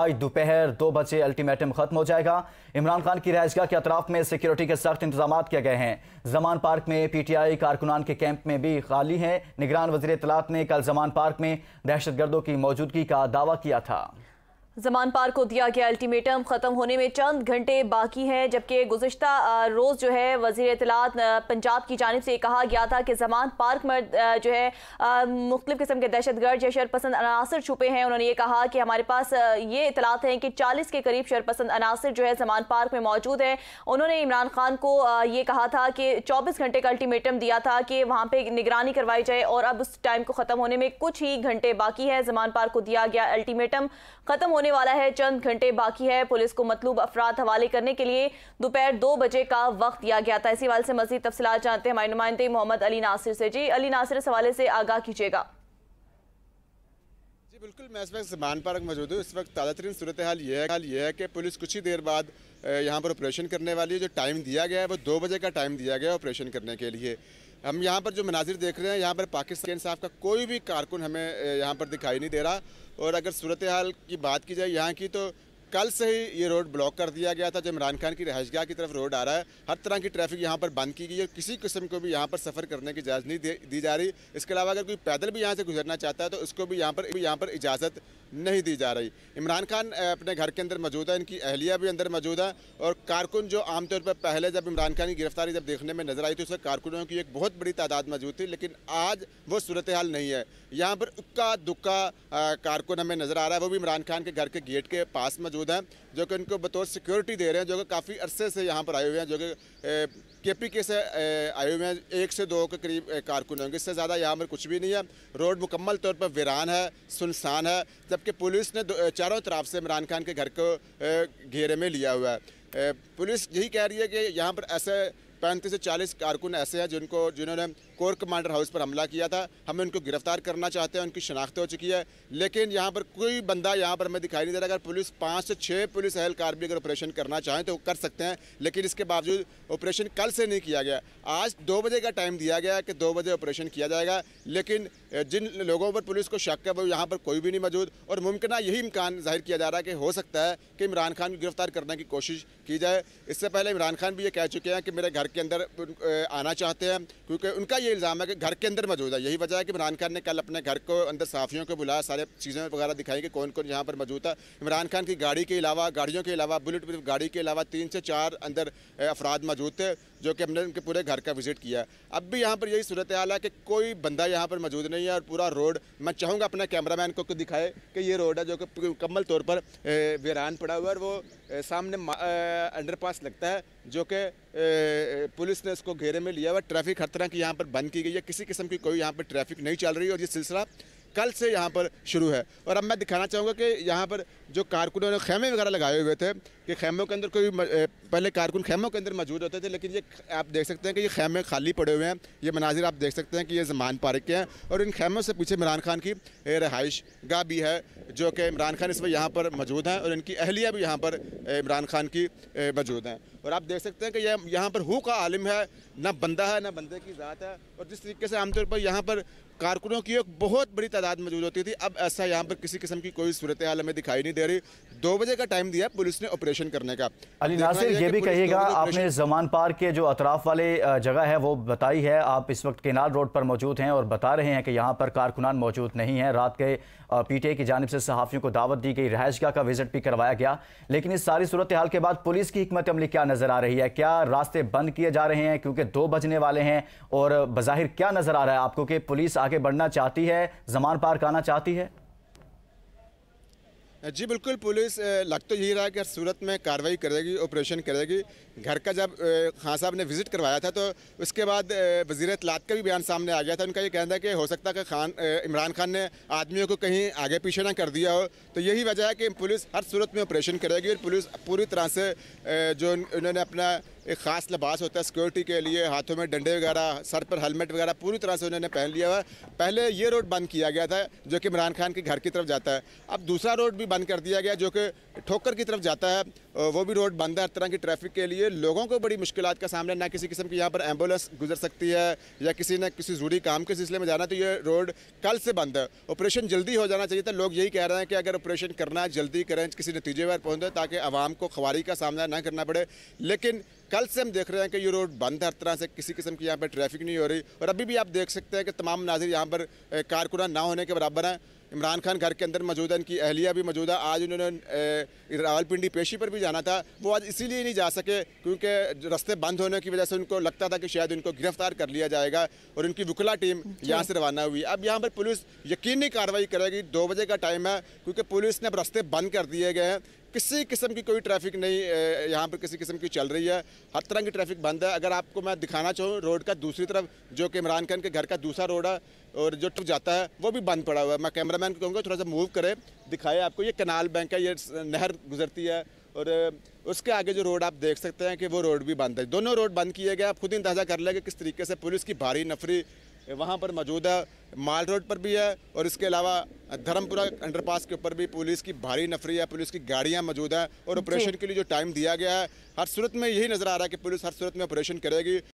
आज दोपहर दो बजे अल्टीमेटम खत्म हो जाएगा। इमरान खान की रहायशगाह के अतराफ में सिक्योरिटी के सख्त इंतज़ाम किए गए हैं। जमान पार्क में पीटीआई कारकुनान के कैंप में भी खाली है। निगरान वजी तलात ने कल जमान पार्क में दहशत गर्दों की मौजूदगी का दावा किया था। जमान पार्क को दिया गया अल्टीमेटम ख़त्म होने में चंद घंटे बाकी हैं, जबकि गुजशत रोज़ जो है वज़ीर इतलात पंजाब की जानब से कहा गया था कि जमान पार्क में जो है मुख्तु किस्म के दहशत गर्द या शरपसंद अनासर छुपे हैं। उन्होंने ये कहा कि हमारे पास ये इतलात हैं कि चालीस के करीब शरपसंद अनासर जो है जमान पार्क में मौजूद है। उन्होंने इमरान खान को ये कहा था कि चौबीस घंटे का अल्टीमेटम दिया था कि वहाँ पर निगरानी करवाई जाए और अब उस टाइम को ख़त्म होने में कुछ ही घंटे बाकी है। जमान पार्क को दिया गया अल्टीमेटम ख़त्म होने होने वाला है, चंद घंटे बाकी है। पुलिस को मतलूब अफराद हवाले करने के लिए दोपहर दो बजे का वक्त दिया गया था। इसी वाले से मजीद तफसलत जानते हैं हमारे नुमाइंदे मोहम्मद अली नासिर से। जी, अली नासिर, इस हवाले से आगाह कीजिएगा। बिल्कुल, मैं इस वक्त जमान पार्क मौजूद हूँ। इस वक्त ताज़ा तरीन सूरत हाल ये है, हाल ये है कि पुलिस कुछ ही देर बाद यहाँ पर ऑपरेशन करने वाली है। जो टाइम दिया गया है, वो दो बजे का टाइम दिया गया है ऑपरेशन करने के लिए। हम यहाँ पर जो मनाजिर देख रहे हैं, यहाँ पर पाकिस्तान साहब का कोई भी कारकुन हमें यहाँ पर दिखाई नहीं दे रहा। और अगर सूरत हाल की बात की जाए यहाँ की तो कल से ही ये रोड ब्लॉक कर दिया गया था, जब इमरान खान की रहायशगाह की तरफ़ रोड आ रहा है। हर तरह की ट्रैफ़िक यहाँ पर बंद की गई है। किसी किस्म को भी यहाँ पर सफ़र करने की इजाज़त नहीं दी जा रही। इसके अलावा अगर कोई पैदल भी यहाँ से गुजरना चाहता है तो उसको भी यहाँ पर यहाँ पर इजाज़त नहीं दी जा रही। इमरान खान अपने घर के अंदर मौजूद है, इनकी अहलिया भी अंदर मौजूद है और कारकुन जो आमतौर पर पहले जब इमरान खान की गिरफ्तारी जब देखने में नज़र आई थी, उसमें कारकुनों की एक बहुत बड़ी तादाद मौजूद थी, लेकिन आज वो सूरत हाल नहीं है। यहाँ पर उक्का दुक्का कारकुन हमें नज़र आ रहा है, वो भी इमरान खान के घर के गेट के पास मौजूद हैं, जो कि उनको बतौर सिक्योरिटी दे रहे हैं, जो कि काफ़ी अरसे से यहाँ पर आए हुए हैं, जो कि के पी के से आयु में एक से दो के करीब कारकुन होंगे इससे ज़्यादा यहाँ पर कुछ भी नहीं है। रोड मुकम्मल तौर पर वीरान है, सुनसान है, जबकि पुलिस ने चारों तरफ़ से इमरान खान के घर को घेरे में लिया हुआ है। पुलिस यही कह रही है कि यहाँ पर ऐसे पैंतीस से चालीस कारकुन ऐसे हैं जिनको, जिन्होंने कोर कमांडर हाउस पर हमला किया था। हमें उनको गिरफ़्तार करना चाहते हैं, उनकी शनाख्त हो चुकी है। लेकिन यहाँ पर कोई बंदा यहाँ पर हमें दिखाई नहीं दे रहा। अगर पुलिस पाँच से छः पुलिस एहलकार भी अगर ऑपरेशन करना चाहें तो कर सकते हैं, लेकिन इसके बावजूद ऑपरेशन कल से नहीं किया गया। आज दो बजे का टाइम दिया गया कि दो बजे ऑपरेशन किया जाएगा, लेकिन जिन लोगों पर पुलिस को शक है, वो यहाँ पर कोई भी नहीं मौजूद। और मुमकिन यही इम्कान ज़ाहिर किया जा रहा है कि हो सकता है कि इमरान खान को गिरफ़्तार करने की कोशिश की जाए। इससे पहले इमरान खान भी ये कह चुके हैं कि मेरे घर के अंदर आना चाहते हैं, क्योंकि उनका ये इल्ज़ाम है कि घर के अंदर मौजूद है। यही वजह है कि इमरान खान ने कल अपने घर को अंदर साफियों को बुलाया, सारे चीज़ें वगैरह दिखाई कि कौन कौन यहाँ पर मौजूद था इमरान खान की गाड़ी के अलावा, गाड़ियों के अलावा बुलेट प्रूफ गाड़ी के अलावा तीन से चार अंदर अफराद मौजूद थे। जो कि हमने उनके पूरे घर का विज़िट किया। अब भी यहाँ पर यही सूरत हाल है कि कोई बंदा यहाँ पर मौजूद नहीं है और पूरा रोड, मैं चाहूँगा अपने कैमरामैन को दिखाए कि ये रोड है जो कि मुकम्मल तौर पर वीरान पड़ा हुआ है और वो सामने अंडरपास लगता है, जो कि पुलिस ने इसको घेरे में लिया हुआ ट्रैफ़िक हर तरह की यहाँ पर बंद की गई है। किसी किस्म की कोई यहाँ पर ट्रैफ़िक नहीं चल रही और ये सिलसिला कल से यहाँ पर शुरू है। और अब मैं दिखाना चाहूँगा कि यहाँ पर जो कारकुनों ने खेमे वगैरह लगाए हुए थे कि खेमों के अंदर कोई पहले कारकुन खेमों के अंदर मौजूद होते थे, लेकिन ये आप देख सकते हैं कि ये खेमे खाली पड़े हुए हैं। ये मनाजिर आप देख सकते हैं कि ये जमान पार्क के हैं। और इन खेमों से पीछे इमरान खान की रहाइश गाह भी है, जो कि इमरान खान इस वक्त यहाँ पर मौजूद हैं और इनकी अहलिया भी यहाँ पर इमरान खान की मौजूद हैं। और आप देख सकते हैं कि यह यहाँ पर हु का आलिम है, ना बंदा है, ना बंदे की ज़ात है। और जिस तरीके से आमतौर पर यहाँ पर कारकुनों की एक बहुत बड़ी तादाद मौजूद होती थी, अब ऐसा यहाँ पर किसी किस्म की कोई सूरत हाल हमें दिखाई नहीं दे रही। दो बजे का टाइम दिया पुलिस ने ऑपरेशन करने का। अली नासिर ये भी कहिएगा आपने जमान पार्क के जो अतराफ वाले जगह है वो बताई है। आप इस वक्त केनाल रोड पर मौजूद हैं और बता रहे हैं कि यहाँ पर कारकुनान मौजूद नहीं है। रात के पीटीए की जानब से सहाफ़ियों को दावत दी गई रहायशगाह का विज़िट भी करवाया गया। लेकिन इस सारी सूरत हाल के बाद पुलिस की हमत अमली क्या नज़र आ रही है? क्या रास्ते बंद किए जा रहे हैं? क्योंकि दो बजने वाले हैं और बाहिर क्या नज़र आ रहा है आपको कि पुलिस आगे बढ़ना चाहती है जमान पार्क आना चाहती है? जी बिल्कुल, पुलिस लग तो यही रहा है कि सूरत में कार्रवाई करेगी, ऑपरेशन करेगी। घर का जब खान साहब ने विज़िट करवाया था तो उसके बाद वज़ीर इतलात का भी बयान सामने आ गया था। उनका ये कहना था कि हो सकता है कि खान इमरान खान ने आदमियों को कहीं आगे पीछे ना कर दिया हो। तो यही वजह है कि पुलिस हर सूरत में ऑपरेशन करेगी और पुलिस पूरी तरह से जो उन्होंने अपना एक ख़ास लिबास होता है सिक्योरिटी के लिए, हाथों में डंडे वगैरह, सर पर हेलमेट वगैरह, पूरी तरह से उन्होंने पहन लिया हुआ है। पहले ये रोड बंद किया गया था, जो कि इमरान खान के घर की तरफ़ जाता है। अब दूसरा रोड भी बंद कर दिया गया, जो कि ठोकर की तरफ़ जाता है। वो भी रोड बंद है हर तरह की ट्रैफ़िक के लिए। लोगों को बड़ी मुश्किल का सामना, ना किसी किस्म की यहाँ पर एंबुलेंस गुजर सकती है, या किसी ने किसी ज़रूरी काम के सिलसिले में जाना तो ये रोड कल से बंद है। ऑपरेशन जल्दी हो जाना चाहिए था। लोग यही कह रहे हैं कि अगर ऑपरेशन करना है जल्दी करें, किसी नतीजे पर पहुँचे, ताकि आवाम को खवारी का सामना ना करना पड़े। लेकिन कल से हम देख रहे हैं कि ये रोड बंद है हर तरह से किसी किस्म की यहाँ पर ट्रैफ़िक नहीं हो रही और अभी भी आप देख सकते हैं कि तमाम नाजिर यहाँ पर कारकुना ना होने के बराबर हैं। इमरान खान घर के अंदर मौजूद है इनकी अहलिया भी मौजूद है। आज उन्होंने रावलपिंडी पेशी पर भी जाना था। वो आज इसीलिए नहीं जा सके क्योंकि रास्ते बंद होने की वजह से उनको लगता था कि शायद उनको गिरफ़्तार कर लिया जाएगा और उनकी वकला टीम यहाँ से रवाना हुई। अब यहाँ पर पुलिस यकीनी कार्रवाई करेगी। दो बजे का टाइम है क्योंकि पुलिस ने अब रास्ते बंद कर दिए गए हैं। किसी किस्म की कोई ट्रैफ़िक नहीं यहाँ पर किसी किस्म की चल रही है। हर तरह की ट्रैफ़िक बंद है। अगर आपको मैं दिखाना चाहूँ, रोड का दूसरी तरफ़, जो कि इमरान खान के घर का दूसरा रोड है और जो ट्रक जाता है, वो भी बंद पड़ा हुआ है। मैं कैमरामैन को कहूँगा, थोड़ा सा मूव करें, दिखाए आपको। ये कनाल बैंक है, ये नहर गुजरती है और उसके आगे जो रोड आप देख सकते हैं कि वो रोड भी बंद है। दोनों रोड बंद किए गए आप खुद ही अंदाज़ा कर लेंगे किस तरीके से पुलिस की भारी नफरी वहाँ पर मौजूद है माल रोड पर भी है और इसके अलावा धर्मपुरा अंडरपास के ऊपर भी पुलिस की भारी नफरी है पुलिस की गाड़ियाँ मौजूद हैं और ऑपरेशन के लिए जो टाइम दिया गया है हर सूरत में यही नज़र आ रहा है कि पुलिस हर सूरत में ऑपरेशन करेगी।